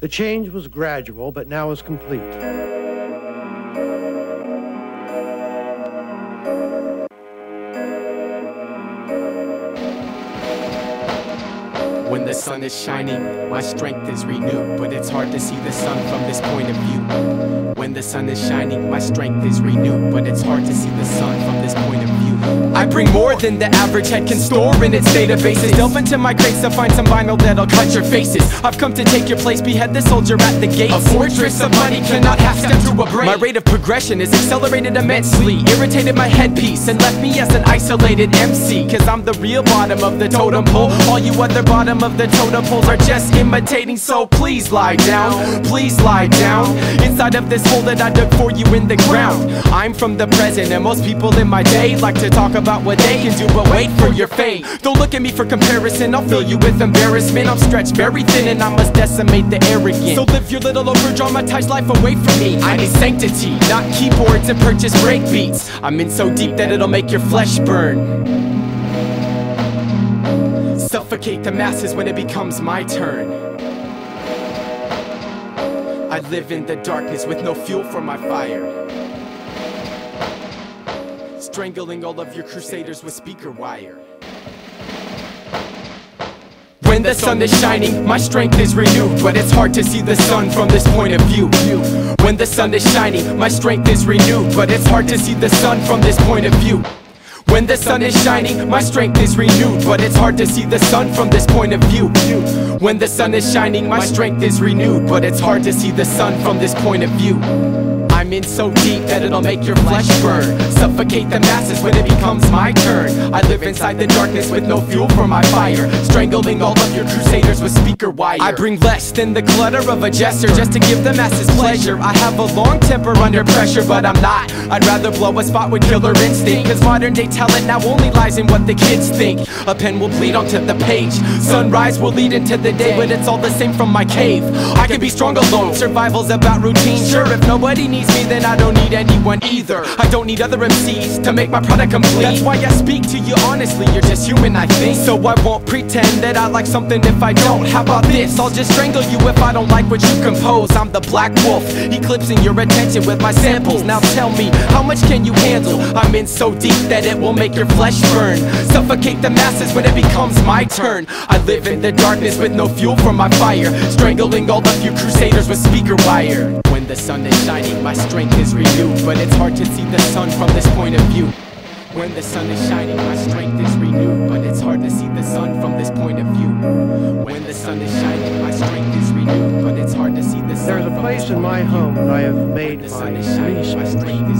The change was gradual, but now is complete. When the sun is shining, my strength is renewed, but it's hard to see the sun from this point of view. When the sun is shining, my strength is renewed, but it's hard to see the sun from this point of view. I bring more than the average head can store in its databases. Delve into my crates to find some vinyl that'll cut your faces. I've come to take your place, behead the soldier at the gate. A fortress of money cannot half step through a break. My rate of progression is accelerated immensely. Irritated my headpiece and left me as an isolated MC. Cause I'm the real bottom of the totem pole. All you other bottom of the totem poles are just imitating, so please lie down. Please lie down. Inside of this hole that I dug for you in the ground. I'm from the present, and most people in my day like to talk about what they can do, but wait for your fate. Don't look at me for comparison, I'll fill you with embarrassment. I'm stretched very thin, and I must decimate the arrogant. So live your little over dramatized life away from me. I need sanctity, not keyboards and purchase break beats. I'm in so deep that it'll make your flesh burn. Suffocate the masses when it becomes my turn. I live in the darkness with no fuel for my fire. Strangling all of your crusaders with speaker wire. When the sun is shining, my strength is renewed, but it's hard to see the sun from this point of view. When the sun is shining, my strength is renewed, but it's hard to see the sun from this point of view. When the sun is shining, my strength is renewed, but it's hard to see the sun from this point of view. When the sun is shining, my strength is renewed, but it's hard to see the sun from this point of view. I'm in so deep that it'll make your flesh burn. Suffocate the masses when it becomes my turn. I live inside the darkness with no fuel for my fire. Strangling all of your crusaders with speaker wire. I bring less than the clutter of a jester just to give the masses pleasure. I have a long temper under pressure, but I'm not. I'd rather blow a spot with killer instinct. Cause modern day talent now only lies in what the kids think. A pen will bleed onto the page. Sunrise will lead into the day, but it's all the same from my cave. I can be strong alone. Survival's about routine. Sure, if nobody needs me, then I don't need anyone either. I don't need other MCs to make my product complete. That's why I speak to you honestly. You're just human, I think. So I won't pretend that I like something if I don't. How about this? I'll just strangle you if I don't like what you compose. I'm the black wolf, eclipsing your attention with my samples. Now tell me, how much can you handle? I'm in so deep that it will make your flesh burn. Suffocate the masses when it becomes my turn. I live in the darkness with no fuel for my fire. Strangling all of you crusaders with speaker wire. When the sun is shining, my strength is renewed. But it's hard to see the sun from this point of view. When the sun is shining, my strength is renewed. But it's hard to see the sun from this point of view. When the sun is shining, my strength is renewed. But it's hard to see the sun There's a place in my home that I have made the by sun is shining, my strength